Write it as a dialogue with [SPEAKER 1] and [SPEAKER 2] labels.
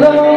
[SPEAKER 1] love.